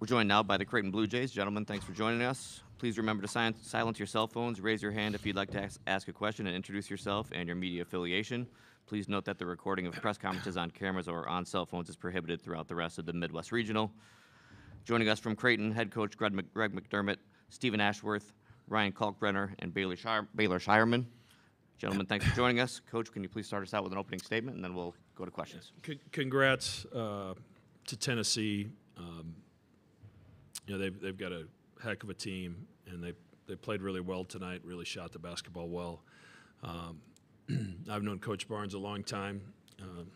We're joined now by the Creighton Blue Jays. Gentlemen, thanks for joining us. Please remember to si- silence your cell phones, raise your hand if you'd like to ask, ask a question, and introduce yourself and your media affiliation. Please note that the recording of press conferences on cameras or on cell phones is prohibited throughout the rest of the Midwest Regional. Joining us from Creighton, head coach Greg, Mc- Greg McDermott, Steven Ashworth, Ryan Kalkbrenner, and Baylor, Shire, Baylor Scheierman. Gentlemen, thanks for joining us. Coach, can you please start us out with an opening statement, and then we'll go to questions. C- Congrats uh, to Tennessee. Um, You know, they've, they've got a heck of a team, and they, they played really well tonight, really shot the basketball well. Um, I've known Coach Barnes a long time. Um,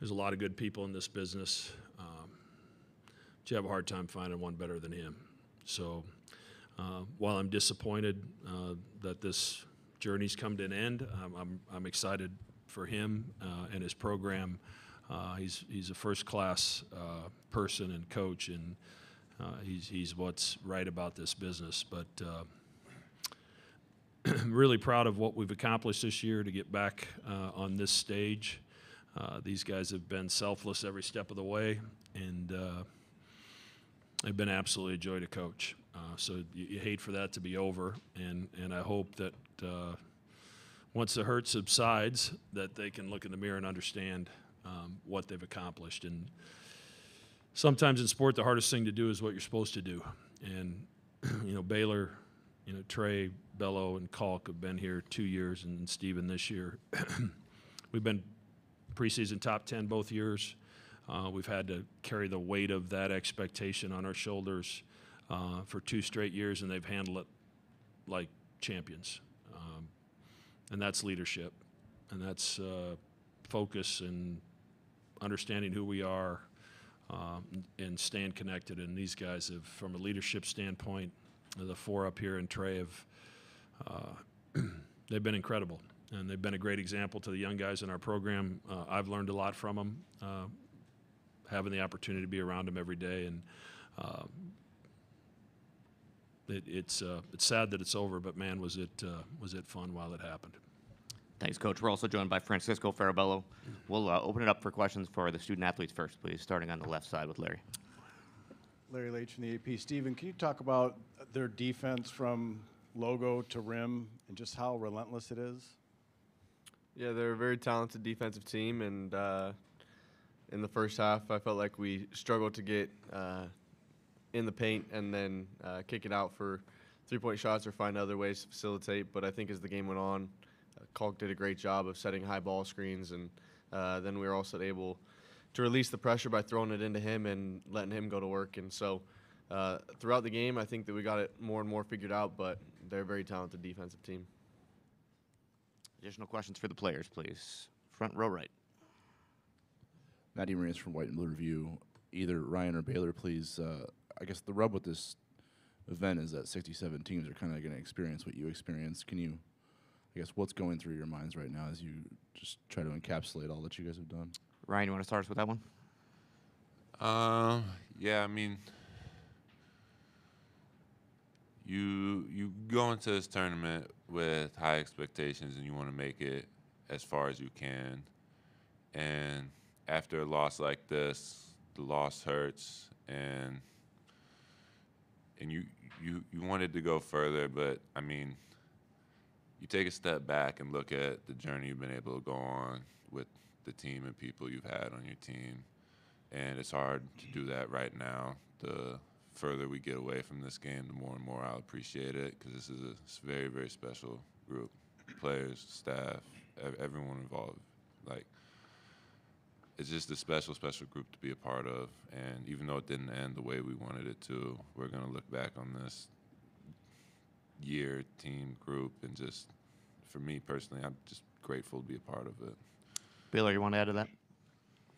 There's a lot of good people in this business, um, but you have a hard time finding one better than him. So uh, while I'm disappointed uh, that this journey's come to an end, I'm, I'm, I'm excited for him uh, and his program. Uh, he's, he's a first class uh, person and coach, and uh, he's, he's what's right about this business. But uh, I'm really proud of what we've accomplished this year to get back uh, on this stage. Uh, these guys have been selfless every step of the way, and uh, they've been absolutely a joy to coach. Uh, so you, you hate for that to be over, and, and I hope that once the hurt subsides, that they can look in the mirror and understand um, what they've accomplished. And sometimes in sport, the hardest thing to do is what you're supposed to do. And you know, Baylor, you know, Trey, Bello, and Kalk have been here two years, and Steven this year. We've been preseason top 10 both years. Uh, we've had to carry the weight of that expectation on our shoulders uh, for two straight years, and they've handled it like champions. Um, and that's leadership, and that's uh, focus and understanding who we are um, and staying connected. And these guys have, from a leadership standpoint, the four up here in Trey have uh, they've been incredible, and they've been a great example to the young guys in our program. Uh, I've learned a lot from them, uh, having the opportunity to be around them every day, and um, it, it's uh, it's sad that it's over, but man, was it uh, was it fun while it happened. Thanks, Coach. We're also joined by Francisco Farabello. We'll uh, open it up for questions for the student athletes first, please, starting on the left side with Larry. Larry Leach from the AP. Steven, can you talk about their defense from logo to rim and just how relentless it is? Yeah, they're a very talented defensive team, and uh, in the first half, I felt like we struggled to get uh, in the paint and then uh, kick it out for three-point shots or find other ways to facilitate. But I think as the game went on, uh, Kalk did a great job of setting high ball screens, and uh, then we were also able to release the pressure by throwing it into him and letting him go to work. And so uh, throughout the game, I think that we got it more and more figured out. But they're a very talented defensive team. Additional questions for the players, please. Front row right. Matty Marines from White and Blue Review. Either Ryan or Baylor, please. Uh, I guess the rub with this event is that 67 teams are kind of going to experience what you experienced. Can you, I guess, what's going through your minds right now as you just try to encapsulate all that you guys have done? Ryan, you want to start us with that one? Um, yeah, I mean, you you go into this tournament with high expectations and you want to make it as far as you can. And after a loss like this, the loss hurts and and you you you wanted to go further, but I mean, you take a step back and look at the journey you've been able to go on with the team and people you've had on your team and it's hard to do that right now. The further we get away from this game, the more and more I'll appreciate it because this is a very, very special group, players, staff, ev- everyone involved. Like, it's just a special, special group to be a part of. And even though it didn't end the way we wanted it to, we're gonna look back on this year, team, group, and just, for me personally, I'm just grateful to be a part of it. Baylor, you want to add to that?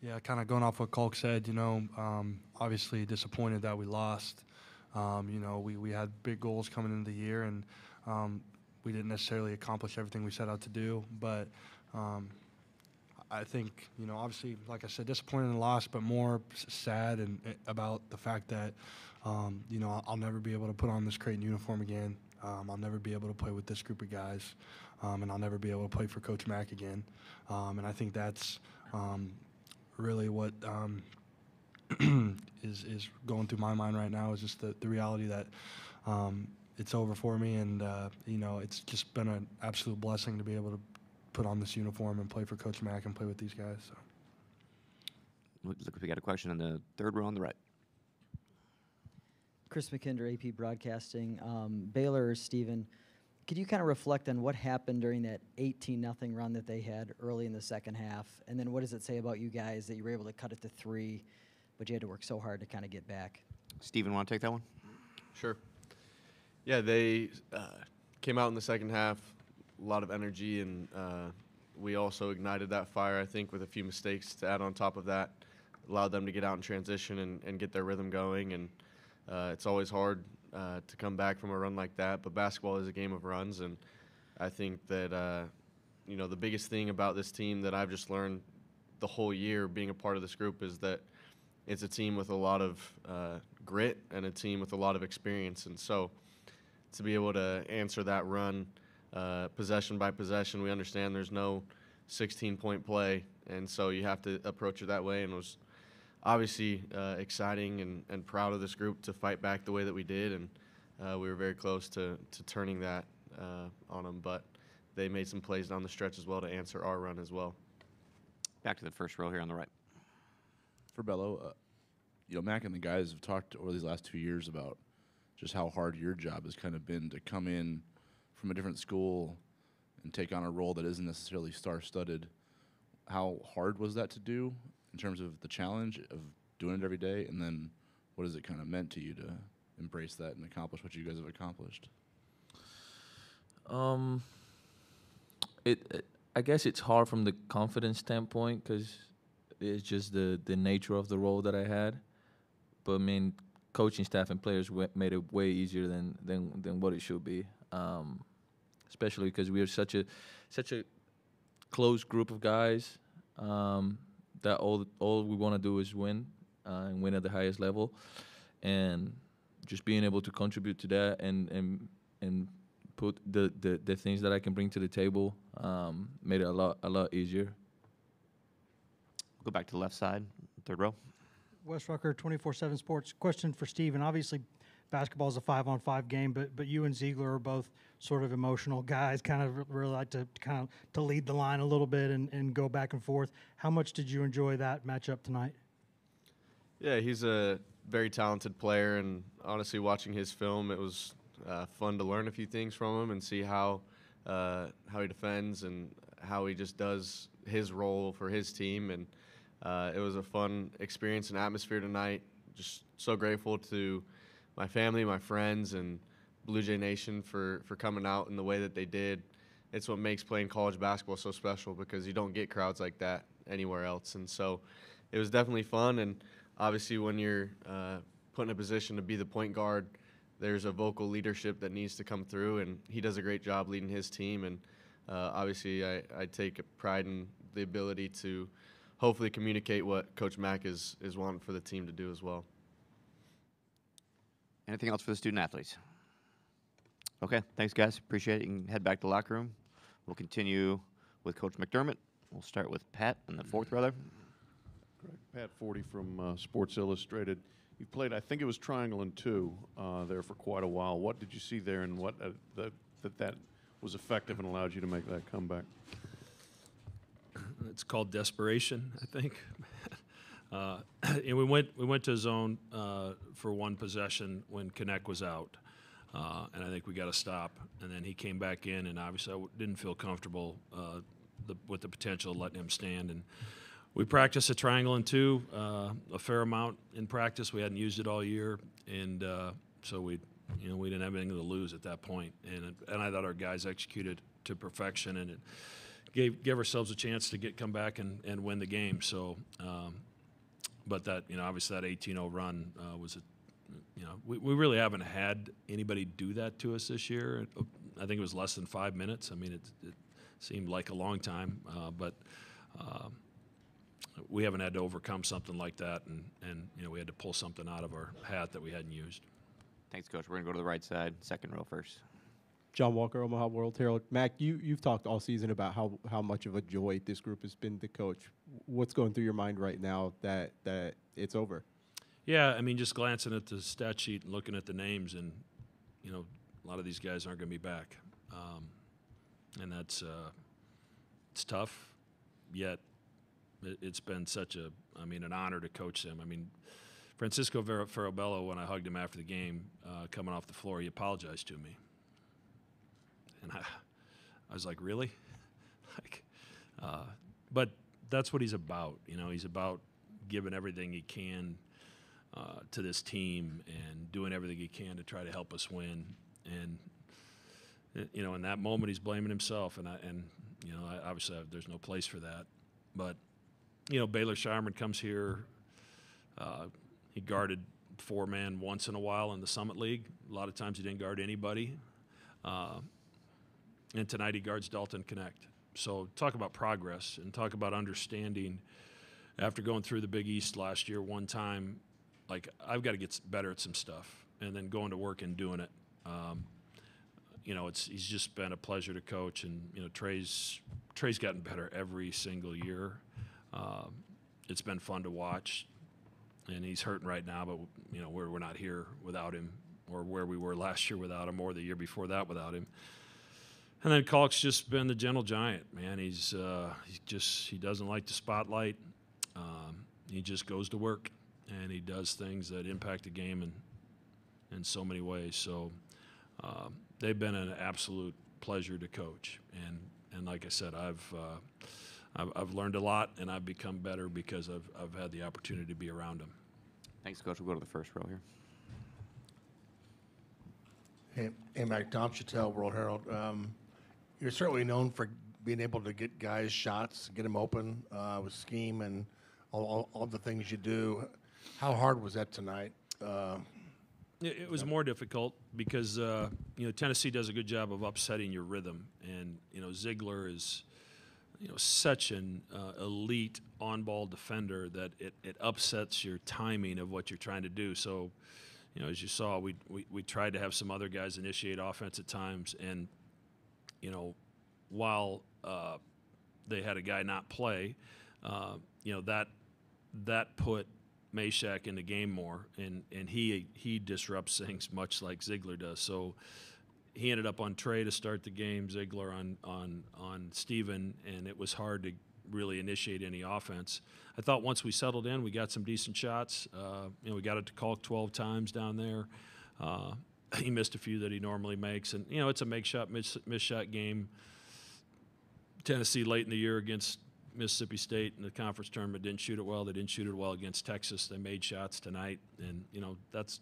Yeah, kind of going off what Kalk said, you know, um, obviously disappointed that we lost. Um, you know, we, we had big goals coming into the year, and um, we didn't necessarily accomplish everything we set out to do. But um, I think, you know, obviously, like I said, disappointed in the loss, but more sad and uh, about the fact that, um, you know, I'll, never be able to put on this Creighton uniform again. Um, I'll never be able to play with this group of guys, um, and I'll never be able to play for Coach Mack again. Um, and I think that's um, really what um, is is going through my mind right now. Is just the, the reality that it's over for me, and uh, you know it's just been an absolute blessing to be able to put on this uniform and play for Coach Mack and play with these guys. So. Like we got a question in the third row on the right. Chris McKinder, AP Broadcasting. Um, Baylor or Steven, could you kind of reflect on what happened during that 18 nothing run that they had early in the second half? And then what does it say about you guys that you were able to cut it to three, but you had to work so hard to kind of get back? Steven, want to take that one? Sure. Yeah, they uh, came out in the second half, a lot of energy, and uh, we also ignited that fire, I think, with a few mistakes to add on top of that. Allowed them to get out in transition and, and get their rhythm going. And uh, it's always hard uh, to come back from a run like that, but basketball is a game of runs. And I think that, uh, you know, the biggest thing about this team that I've just learned the whole year being a part of this group is that it's a team with a lot of uh, grit and a team with a lot of experience. And so to be able to answer that run uh, possession by possession, we understand there's no 16 point play. And so you have to approach it that way. And it was obviously uh, exciting and, and proud of this group to fight back the way that we did. And uh, we were very close to, to turning that uh, on them. But they made some plays down the stretch as well to answer our run as well. Back to the first row here on the right. For Bello, uh, you know, Mac and the guys have talked over these last two years about just how hard your job has kind of been to come in from a different school and take on a role that isn't necessarily star-studded. How hard was that to do in terms of the challenge of doing it every day, and then what has it kind of meant to you to embrace that and accomplish what you guys have accomplished? Um, it, it I guess it's hard from the confidence standpoint because it's just the the nature of the role that I had. But I mean, coaching staff and players wa- made it way easier than than than what it should be. Um, especially because we are such a such a close group of guys um, that all all we want to do is win uh, and win at the highest level, and just being able to contribute to that and and and put the, the, the things that I can bring to the table um, made it a lot a lot easier. Go back to the left side, third row. Wes Rucker, 24/7 Sports. Question for Steven. Obviously, basketball is a five-on-five game, but but you and Zeigler are both sort of emotional guys. Kind of really like to kind of to lead the line a little bit and, and go back and forth. How much did you enjoy that matchup tonight? Yeah, he's a very talented player, and honestly, watching his film, it was uh, fun to learn a few things from him and see how uh, how he defends and how he just does his role for his team. And uh, it was a fun experience and atmosphere tonight. Just so grateful to my family, my friends, and Blue Jay Nation for for coming out in the way that they did. It's what makes playing college basketball so special because you don't get crowds like that anywhere else. And so it was definitely fun. And obviously, when you're uh, put in a position to be the point guard, there's a vocal leadership that needs to come through, and he does a great job leading his team. And uh, obviously, I, I take pride in the ability to hopefully communicate what Coach Mack is is wanting for the team to do as well. Anything else for the student athletes? Okay, thanks, guys. Appreciate it. You can head back to the locker room. We'll continue with Coach McDermott. We'll start with Pat and the fourth row there. Correct. Pat Forde from uh, Sports Illustrated. You played, I think it was triangle and two uh, there for quite a while. What did you see there, and what uh, that that that was effective and allowed you to make that comeback? It's called desperation, I think. Uh, and we went we went to zone uh, for one possession when Knecht was out, uh, and I think we got to stop. And then he came back in, and obviously I w- didn't feel comfortable uh, the, with the potential of letting him stand. And we practiced a triangle and two uh, a fair amount in practice. We hadn't used it all year, and uh, so we you know we didn't have anything to lose at that point. And and I thought our guys executed to perfection, and it gave gave ourselves a chance to get come back and, and win the game. So, um, but that you know obviously that 18-0 run uh, was a you know we, we really haven't had anybody do that to us this year. I think it was less than five minutes. I mean it, it seemed like a long time, uh, but. Um, we haven't had to overcome something like that, and, and you know we had to pull something out of our hat that we hadn't used. Thanks, Coach. We're going to go to the right side, second row first. John Walker, Omaha World Herald. Mac, you, you've talked all season about how, how much of a joy this group has been to coach. What's going through your mind right now that, that it's over? Yeah, I mean, just glancing at the stat sheet and looking at the names, and you know, a lot of these guys aren't going to be back, um, and that's uh, it's tough. Yet, it, it's been such a, I mean, an honor to coach them. I mean, Francisco Ver- Farabello, when I hugged him after the game, uh, coming off the floor, he apologized to me, and I, I was like, really, like, uh, but that's what he's about. You know, he's about giving everything he can uh, to this team and doing everything he can to try to help us win. And uh, you know, in that moment, he's blaming himself, and I and you know, I, obviously I, there's no place for that. But you know, Baylor Scheierman comes here. Uh, he guarded four man once in a while in the Summit League. A lot of times he didn't guard anybody. Uh, and tonight he guards Dalton Knecht. So talk about progress and talk about understanding. After going through the Big East last year one time, like I've got to get better at some stuff, and then going to work and doing it. Um, you know, it's he's just been a pleasure to coach, and you know Trey's Trey's gotten better every single year. Um, it's been fun to watch, and he's hurting right now, but you know we're we're not here without him, or where we were last year without him, or the year before that without him. And then Kalk's just been the gentle giant, man. He's uh, he just he doesn't like the spotlight. Um, he just goes to work, and he does things that impact the game in in so many ways. So um, they've been an absolute pleasure to coach, and and like I said, I've. Uh, I've, I've learned a lot, and I've become better because I've, I've had the opportunity to be around them. Thanks, Coach. We'll go to the first row here. Hey, hey, Mike, Tom Shatel, World Herald. Um, you're certainly known for being able to get guys shots, get them open uh, with scheme and all, all, all the things you do. How hard was that tonight? Uh, It, it was more difficult because uh, you know Tennessee does a good job of upsetting your rhythm, and you know Zeigler is you know such an uh, elite on-ball defender that it, it upsets your timing of what you're trying to do. So, you know, as you saw, we, we we tried to have some other guys initiate offense at times, and you know, while uh, they had a guy not play, uh, you know that that put Mashack in the game more, and and he he disrupts things much like Zeigler does. So he ended up on Trey to start the game, Zeigler on on on Steven, and it was hard to really initiate any offense. I thought once we settled in, we got some decent shots. Uh, you know, we got it to Kalk 12 times down there. Uh, he missed a few that he normally makes, and you know it's a make shot miss, miss shot game. Tennessee late in the year against Mississippi State in the conference tournament didn't shoot it well. They didn't shoot it well against Texas. They made shots tonight, and you know that's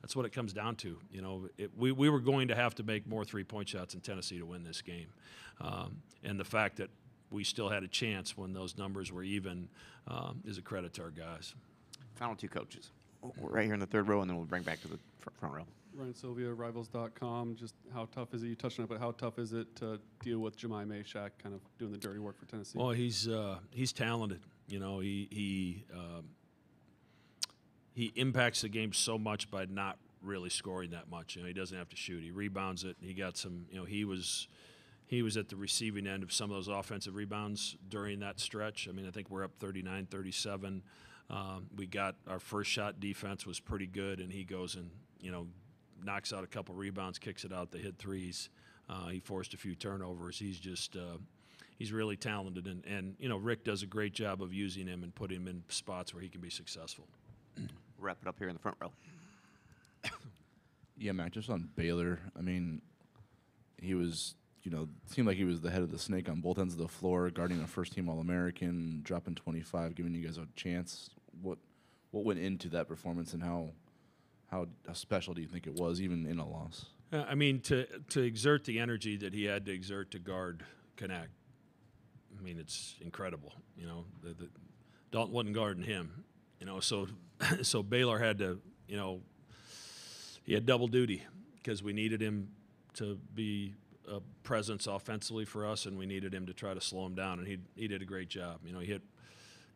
that's what it comes down to. You know, it, we we were going to have to make more three point shots in Tennessee to win this game, um, and the fact that we still had a chance when those numbers were even um, is a credit to our guys. Final two coaches. We're right here in the third row, and then we'll bring back to the front row. Ryan Sylvia, Rivals.com. Just how tough is it? You touched on it, but how tough is it to deal with Jahmai Mashack kind of doing the dirty work for Tennessee? Well, he's uh, he's talented. You know, he he um, he impacts the game so much by not really scoring that much. You know, he doesn't have to shoot. He rebounds it. He got some. You know, he was he was at the receiving end of some of those offensive rebounds during that stretch. I mean, I think we're up 39, 37. Um, we got our first shot defense was pretty good, and he goes and you know knocks out a couple rebounds, kicks it out. They hit threes. Uh, he forced a few turnovers. He's just uh, he's really talented, and, and you know Rick does a great job of using him and putting him in spots where he can be successful. Wrap it up here in the front row. Yeah, Mac, just on Baylor, I mean, he was, you know, seemed like he was the head of the snake on both ends of the floor, guarding a first team All American, dropping 25, giving you guys a chance. What what went into that performance and how, how, how special do you think it was, even in a loss? Uh, I mean, to to exert the energy that he had to exert to guard Knecht, I mean, it's incredible. You know, the, the, Dalton wasn't guarding him. You know, so so Baylor had to, you know, he had double duty because we needed him to be a presence offensively for us, and we needed him to try to slow him down, and he he did a great job. You know, he hit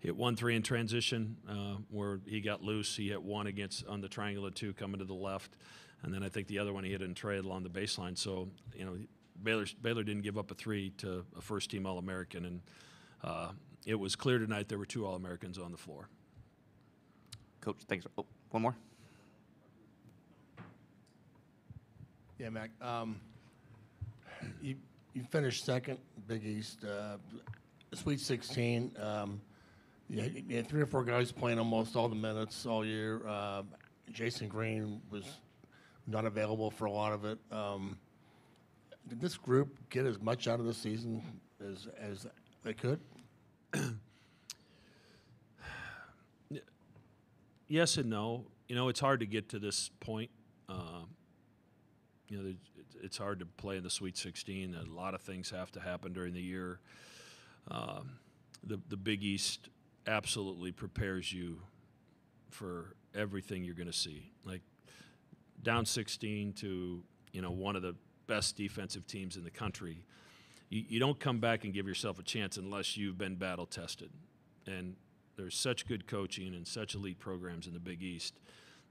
hit one three in transition uh, where he got loose. He hit one against on the triangle of two coming to the left, and then I think the other one he hit in trade along the baseline. So you know, Baylor Baylor didn't give up a three to a first team All American, and uh, it was clear tonight there were two All Americans on the floor. Coach, thanks. Oh, one more. Yeah, Mac. Um, you you finished second, Big East, uh, Sweet 16. Um, you, had, three or four guys playing almost all the minutes all year. Uh, Jasen Green was not available for a lot of it. Um, did this group get as much out of the season as as they could? Yes and no. You know, it's hard to get to this point. Um, you know, it's- it's hard to play in the Sweet 16. A lot of things have to happen during the year. Um, the the Big East absolutely prepares you for everything you're going to see. Like down 16 to you know one of the best defensive teams in the country. You, you don't come back and give yourself a chance unless you've been battle tested. And there's such good coaching and such elite programs in the Big East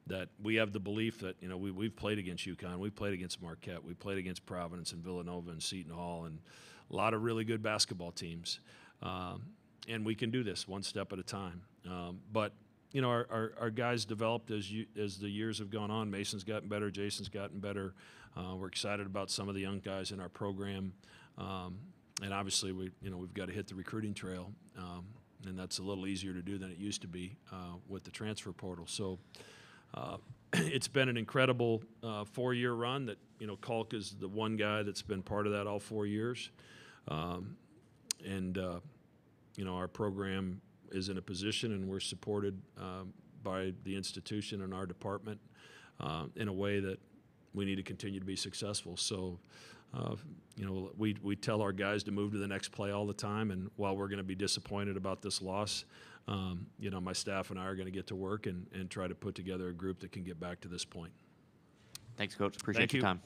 that we have the belief that you know we, we've played against UConn, we've played against Marquette, we played against Providence and Villanova and Seton Hall, and a lot of really good basketball teams. Um, and we can do this one step at a time. Um, but you know, our, our, our guys developed as you, as the years have gone on. Mason's gotten better, Jasen's gotten better. Uh, we're excited about some of the young guys in our program, um, and obviously we you know we've got to hit the recruiting trail, um, and that's a little easier to do than it used to be uh, with the transfer portal. So. Uh, it's been an incredible uh, four-year run. That you know, Kalk is the one guy that's been part of that all four years, um, and uh, you know, our program is in a position, and we're supported um, by the institution and our department uh, in a way that we need to continue to be successful. So. Uh, you know, we, we tell our guys to move to the next play all the time, and while we're going to be disappointed about this loss, um, you know, my staff and I are going to get to work and, and try to put together a group that can get back to this point. Thanks, Coach. Appreciate Thank your you. time.